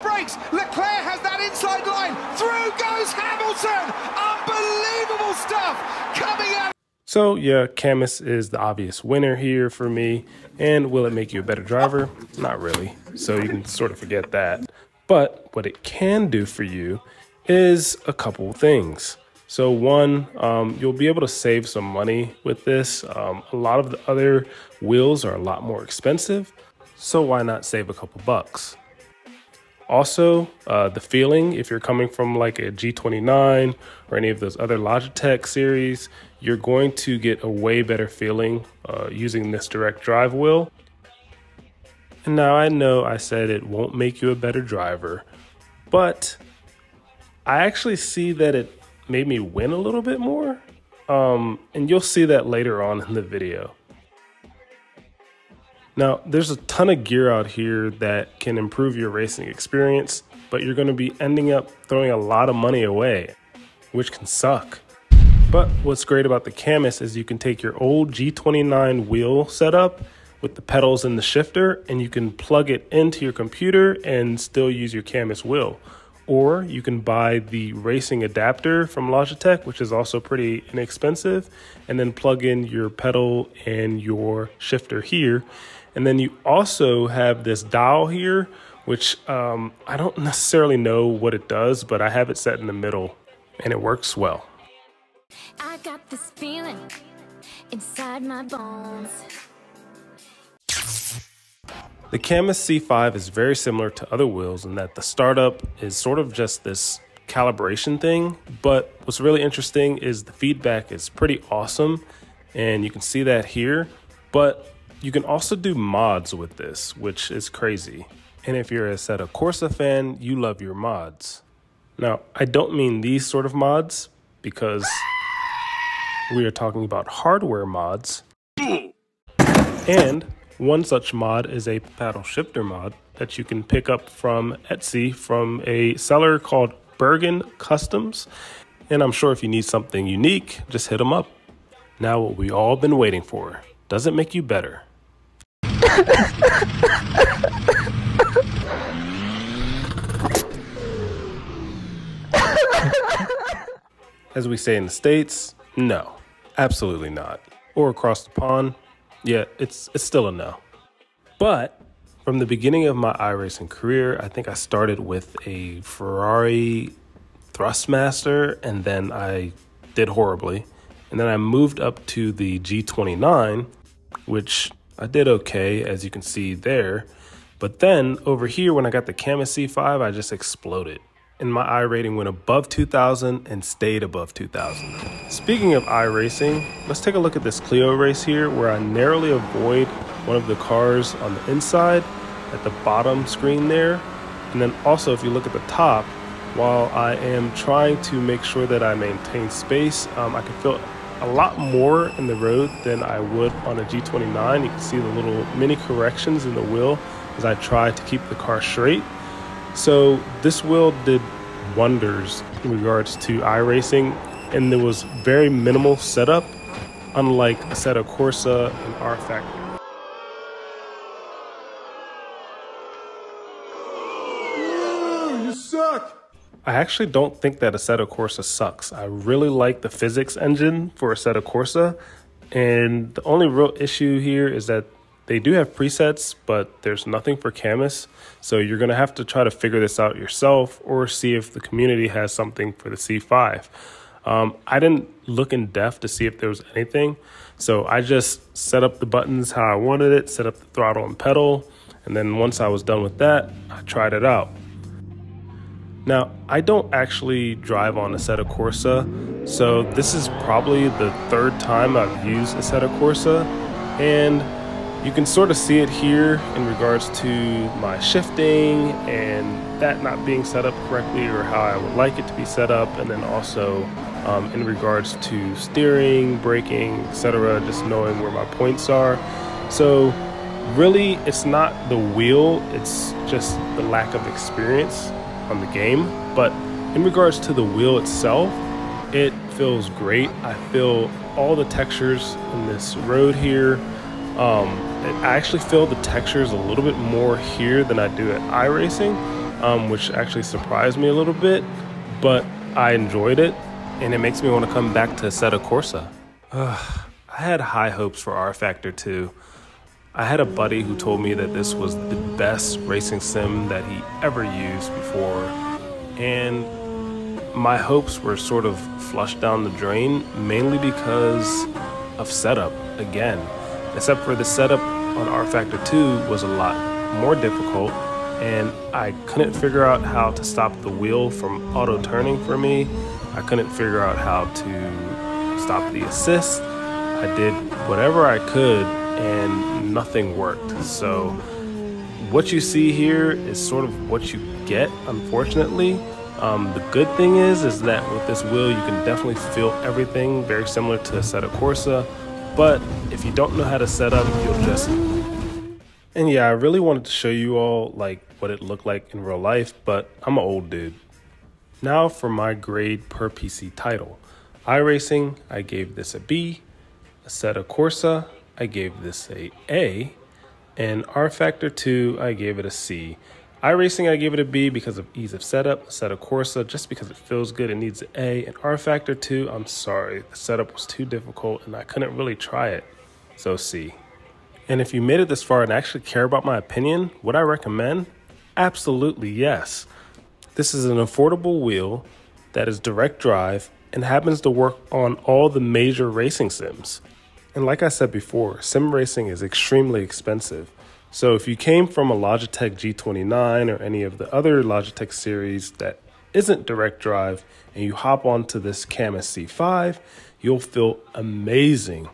Breaks. Leclerc has that inside line. Through goes Hamilton. Unbelievable stuff coming out. So yeah, Cammus is the obvious winner here for me. And will it make you a better driver? Not really. So you can sort of forget that. But what it can do for you is a couple things. So one, um, you'll be able to save some money with this. Um, a lot of the other wheels are a lot more expensive. So why not save a couple bucks? Also, uh, the feeling, if you're coming from like a G29 or any of those other Logitech series, you're going to get a way better feeling uh, using this direct drive wheel. And now I know I said it won't make you a better driver, but I actually see that it made me win a little bit more. Um, and you'll see that later on in the video. Now, there's a ton of gear out here that can improve your racing experience, but you're going to be ending up throwing a lot of money away, which can suck. But what's great about the Cammus is you can take your old G29 wheel setup with the pedals and the shifter, and you can plug it into your computer and still use your Cammus wheel. Or you can buy the racing adapter from Logitech, which is also pretty inexpensive, and then plug in your pedal and your shifter here and then you also have this dial here, which um, I don't necessarily know what it does, but I have it set in the middle and it works well. I got this feeling inside my bones. The Cammus C5 is very similar to other wheels in that the startup is sort of just this calibration thing, but what's really interesting is the feedback is pretty awesome and you can see that here, but you can also do mods with this, which is crazy. And if you're a Assetto Corsa fan, you love your mods. Now, I don't mean these sort of mods because we are talking about hardware mods. And one such mod is a paddle shifter mod that you can pick up from Etsy from a seller called Bergen Customs. And I'm sure if you need something unique, just hit them up. Now, what we all been waiting for. Does it make you better? As we say in the States, no, absolutely not. Or across the pond, yeah, it's, it's still a no. But from the beginning of my iRacing career, I think I started with a Ferrari Thrustmaster and then I did horribly. And then I moved up to the G29, which I did okay, as you can see there. But then over here, when I got the Cammus C5, I just exploded. And my iRating went above 2000 and stayed above 2000. Speaking of iRacing, let's take a look at this Clio race here where I narrowly avoid one of the cars on the inside at the bottom screen there. And then also if you look at the top, while I am trying to make sure that I maintain space, um, I can feel a lot more in the road than I would on a G29. You can see the little mini corrections in the wheel as I try to keep the car straight. So this wheel did wonders in regards to iRacing and there was very minimal setup unlike Assetto Corsa and rFactor. you I actually don't think that Assetto Corsa sucks. I really like the physics engine for Assetto Corsa. And the only real issue here is that they do have presets, but there's nothing for Cammus. So you're going to have to try to figure this out yourself or see if the community has something for the C5. Um, I didn't look in depth to see if there was anything. So I just set up the buttons how I wanted it, set up the throttle and pedal. And then once I was done with that, I tried it out. Now, I don't actually drive on a Assetto Corsa, so this is probably the third time I've used a Assetto Corsa, and you can sort of see it here in regards to my shifting and that not being set up correctly or how I would like it to be set up, and then also um, in regards to steering, braking, etc., just knowing where my points are. So, really, it's not the wheel, it's just the lack of experience on the game. But in regards to the wheel itself, it feels great. I feel all the textures in this road here. Um, I actually feel the textures a little bit more here than I do at iRacing. um, which actually surprised me a little bit, but I enjoyed it, and it makes me want to come back to Assetto Corsa. I had high hopes for rFactor 2. I had a buddy who told me that this was the best racing sim that he ever used before, and my hopes were sort of flushed down the drain mainly because of setup again. Except for the setup on rFactor 2 was a lot more difficult, and I couldn't figure out how to stop the wheel from auto turning for me. I couldn't figure out how to stop the assist. I did whatever I could, and nothing worked. So, what you see here is sort of what you get, unfortunately. Um, the good thing is, is that with this wheel, you can definitely feel everything very similar to Assetto Corsa. But if you don't know how to set up, you'll just. And yeah, I really wanted to show you all like what it looked like in real life, but I'm an old dude. Now for my grade per PC title. iRacing, I gave this a B. Assetto Corsa, I gave this a A. And rFactor 2, I gave it a C iRacing, I gave it a B because of ease of setup. Assetto Corsa, just because it feels good, it needs an A. And rFactor 2, I'm sorry, the setup was too difficult and I couldn't really try it. So C. And if you made it this far and actually care about my opinion, would I recommend? Absolutely yes. This is an affordable wheel that is direct drive and happens to work on all the major racing sims. And like I said before, sim racing is extremely expensive. So if you came from a Logitech G29 or any of the other Logitech series that isn't direct drive and you hop onto this Cammus C5, you'll feel amazing.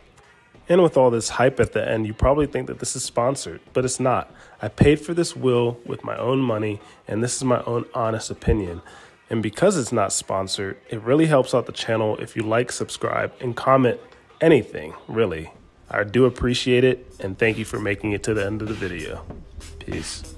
And with all this hype at the end, you probably think that this is sponsored, but it's not. I paid for this wheel with my own money, and this is my own honest opinion. And because it's not sponsored, it really helps out the channel if you like, subscribe, and comment anything, really. I do appreciate it, and thank you for making it to the end of the video. Peace.